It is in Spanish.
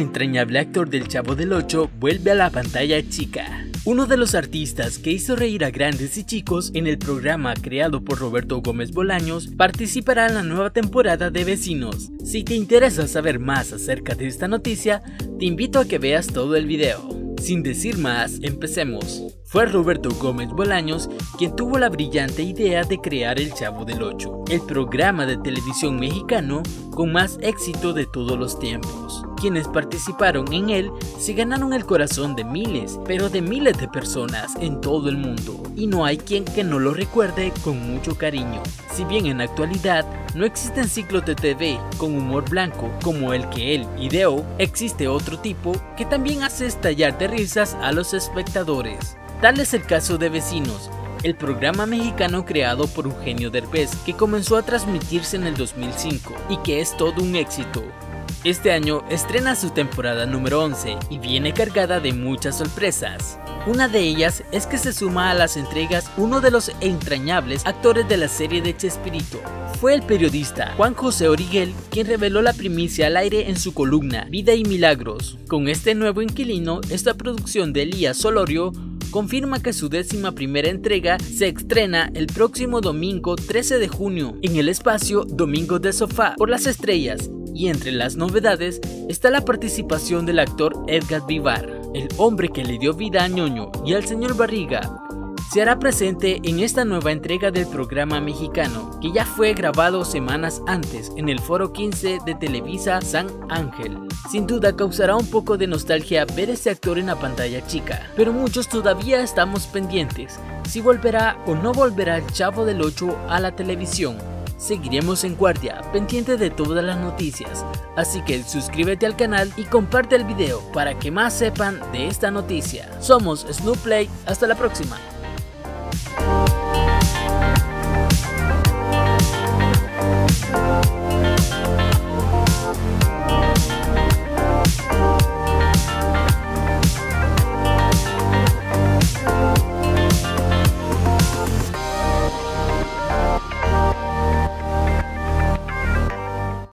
entrañable actor del Chavo del Ocho vuelve a la pantalla chica. Uno de los artistas que hizo reír a grandes y chicos en el programa creado por Roberto Gómez Bolaños participará en la nueva temporada de Vecinos. Si te interesa saber más acerca de esta noticia, te invito a que veas todo el video. Sin decir más, empecemos. Fue Roberto Gómez Bolaños quien tuvo la brillante idea de crear El Chavo del Ocho, el programa de televisión mexicano con más éxito de todos los tiempos. Quienes participaron en él se ganaron el corazón de miles, pero de miles de personas en todo el mundo, y no hay quien que no lo recuerde con mucho cariño. Si bien en la actualidad no existen ciclos de TV con humor blanco como el que él ideó, existe otro tipo que también hace estallar de risas a los espectadores. Tal es el caso de Vecinos, el programa mexicano creado por Eugenio Derbez que comenzó a transmitirse en el 2005 y que es todo un éxito. Este año estrena su temporada número 11 y viene cargada de muchas sorpresas. Una de ellas es que se suma a las entregas uno de los entrañables actores de la serie de Chespirito. Fue el periodista Juan José Origuel quien reveló la primicia al aire en su columna Vida y Milagros. Con este nuevo inquilino, esta producción de Elías Solorio confirma que su décima primera entrega se estrena el próximo domingo 13 de junio en el espacio Domingo de Sofá por las Estrellas. Y entre las novedades está la participación del actor Edgar Vivar, el hombre que le dio vida a Ñoño y al señor Barriga, se hará presente en esta nueva entrega del programa mexicano, que ya fue grabado semanas antes en el Foro 15 de Televisa San Ángel. Sin duda causará un poco de nostalgia ver este actor en la pantalla chica, pero muchos todavía estamos pendientes si volverá o no volverá el Chavo del 8 a la televisión. Seguiremos en guardia, pendiente de todas las noticias, así que suscríbete al canal y comparte el video para que más sepan de esta noticia. Somos Snoop Play, hasta la próxima.